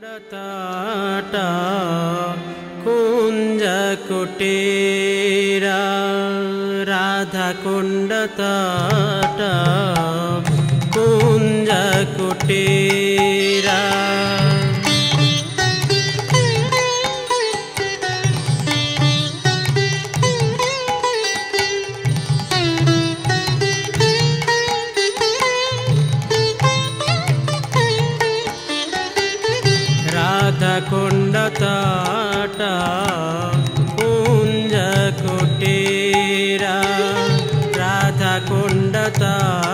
টা কুঞ্জ কুটেরা রাধা কুণ্ডতাটা কুঞ্জ কুটেরা ಮಾತಾ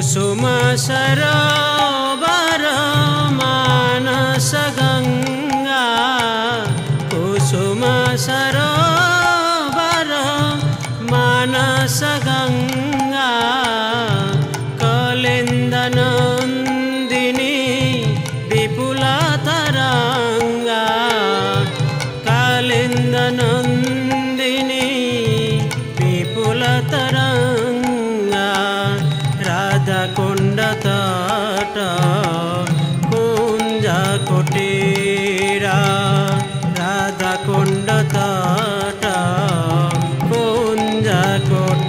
कुसुम कुञ्जकुटीरा राधाकुण्डतट कुञ्जकुटीरा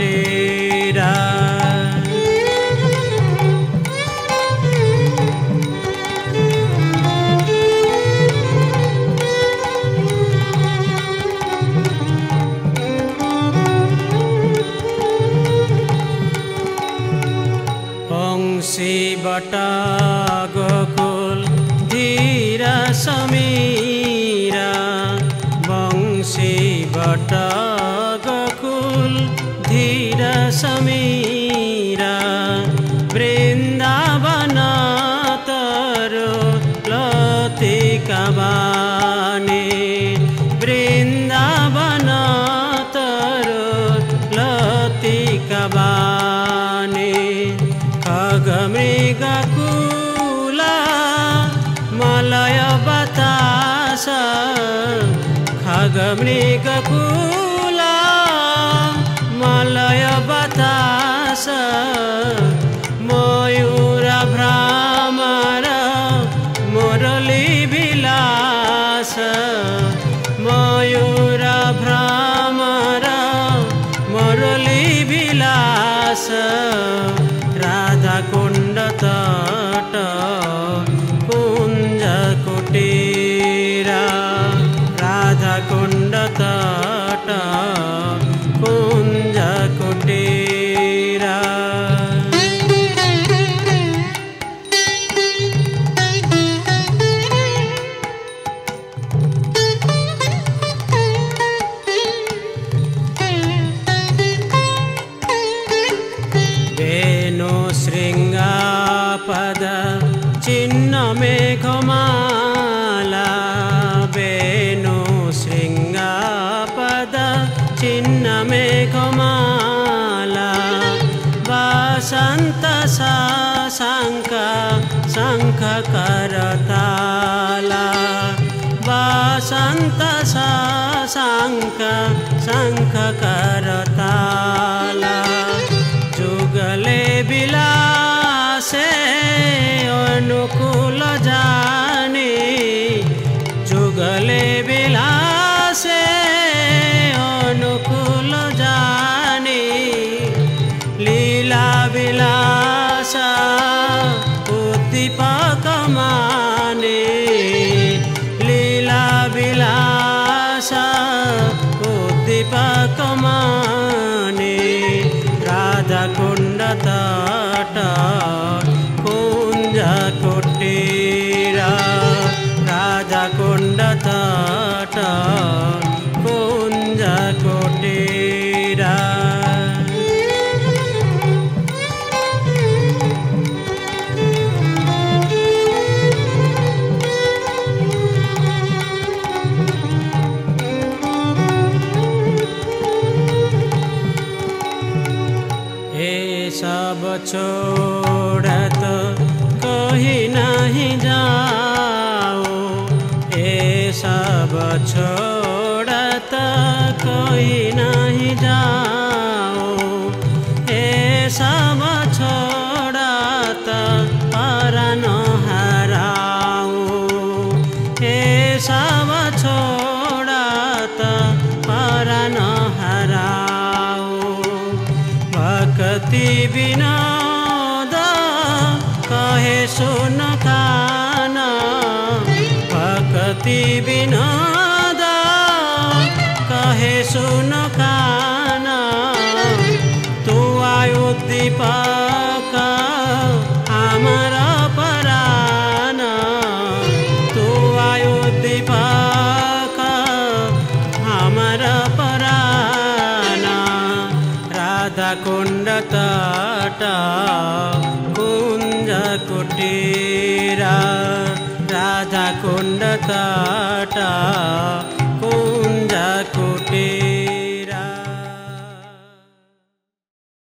वंशीबट गोकुल धीर समीरा वंशीबट गोकुल धीर समीरा वृन्दावन तरो लतिकाबानी वृन्दावन तरो लतिकाबानी खगमृगकुला मलय बतास मयूर भ्रामर मुरली विलास मयूर भ्रामर मुरली विलास राधाकुण्डतट ताटा कुंज कुटीरा। श्रृंग शङ्खकरताला वसन्त शङ्ख शङ्खकरताला जुगले विलासे अनुकूल जाने। जुगले विलासे সমানে লীলা বিলাসা উদ্দীপক মানে রাধা কুণ্ডতাটা কুঞ্জ কোটেরা? রাধা কুণ্ডতাটা सब छोड़त कहीं नहीं जाओ। हे सब कहीं नहीं जाओ ভক্তি বিনোদ কহে শুন কানা। ভক্তি বিনোদ কহে শুন কানা। তু আয়ুদ্দীপ আমার కుండ తాట కుంజకు